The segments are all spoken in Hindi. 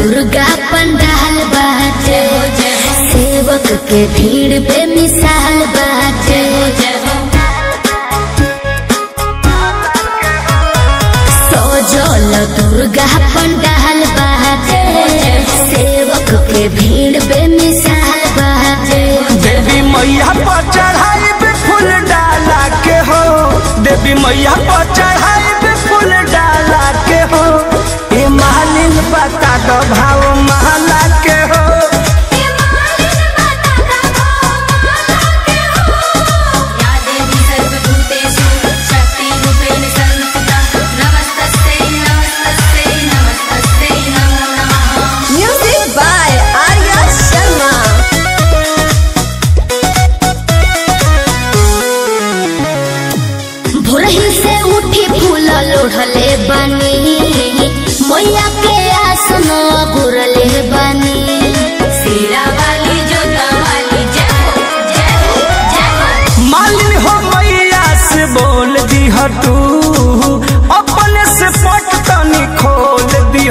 दुर्गा पंडाल बाजे। बाटे सेवक के भीड़ पे मिसाल बाटे सोजल दुर्गा पंडाल बाटे सेवक के भीड़ पे मिसाल बाजे। देवी मैया पर चढ़ाई पे फूल डाला के हो। देवी मैया पर भोरही फूल लोढ़ले बनी। मैया के आसन गुरले बनी। सीरा वाली जोता वाली जय जय जय। मालिन हो मैया से बोल दी अपने से पट तनी खोल दी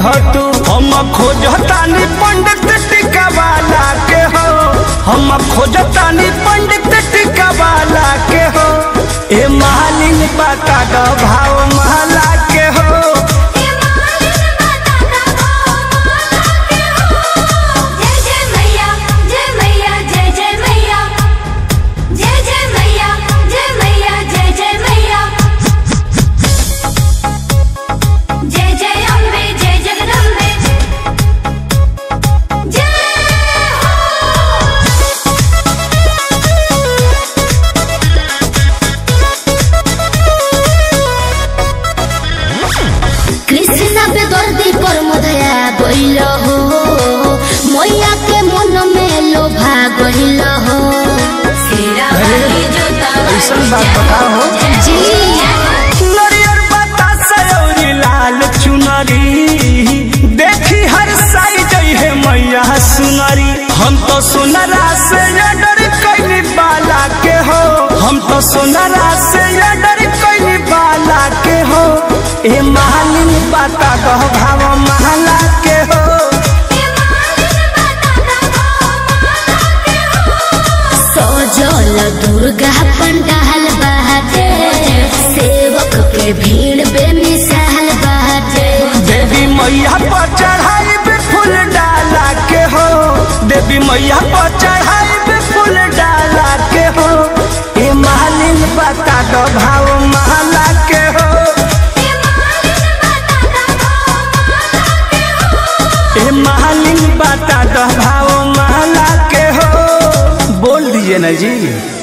हम खोजतानी पंडित टिका वाला के हो। हम खोजतानी पंडित हो। बात बताओ। जी। नरियर लाल चुनरी। देखी हर साई जई है मैया सुनरी। हम तो सुनरा से डर कैनी बाला के हो। हम तो सुनरा से डर कैनी बाला के हो। ए मालिन बता दो भाव सजल दुर्गा पंडाल सेवक के भीड़ बेमिसाल देवी मैया पर चढ़ाई फूल डाला के हो। देवी मैया पर चढ़ाई फूल डाला के हो। ए मालिन बता दो भाव मालिन बता दो